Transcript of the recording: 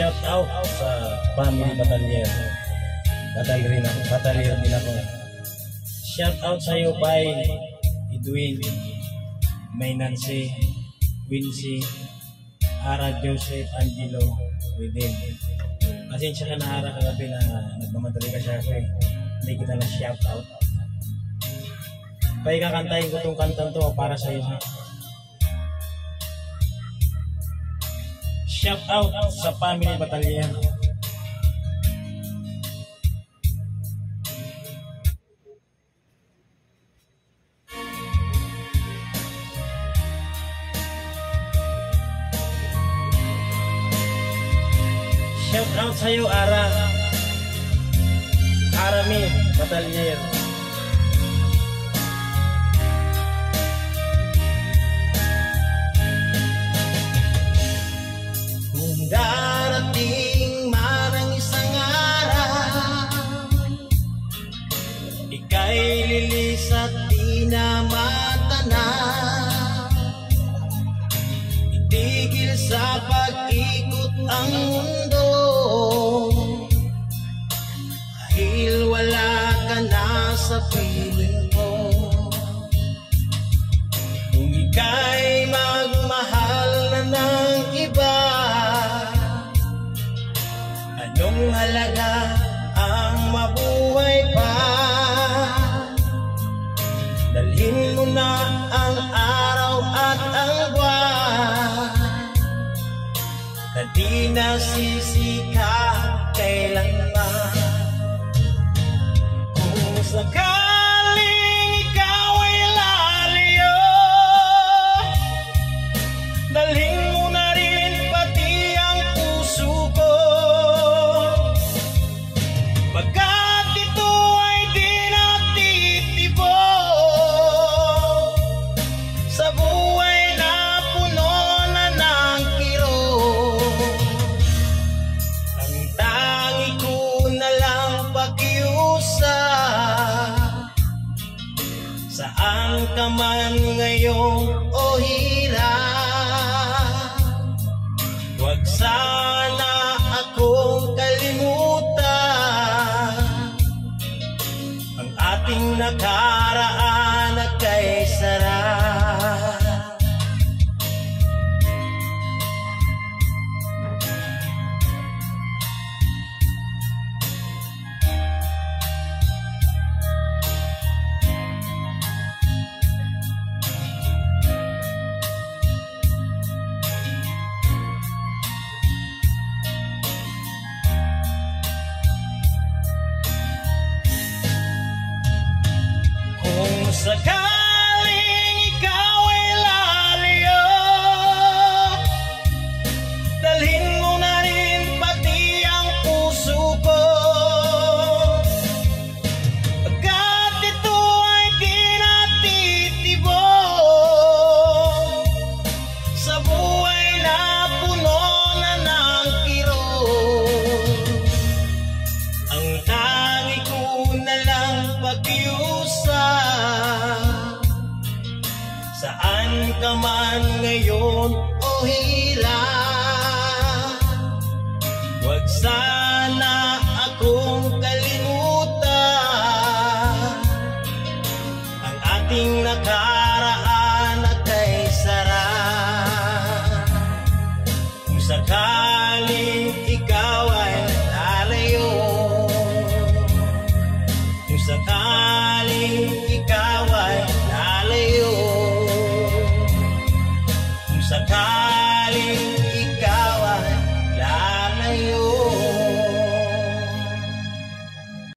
Shout out sa family batalyer. Batalyer ako. Batalyer din ako. Shout out sa iyo, Pai. Edwin. May Nancy. Wincy. Ara Joseph Angelo. Within. Pasensya ka na Ara kagabi na nagmamadali ka siya ako eh. Hindi kita na shout out. Pai, kakantahin ko tong kantang to para sa iyo. Shout out sa family batalyon. Shout out sa iyo, Ara. Arami, batalyer. Ika'y lilis at di na Itigil sa pag-ikot ang mundo. Dahil wala ka na sa piling ko. Kung ika'y magmahal na ng iba Anong halaga na ang araw at ang buwan. Na di nasisika kailanman. Kung sakaling Saan ka man o hirap Huwag sana akong kalimutan Ang ating nakaraan Kung Saan ka man ngayon o hirap sa time.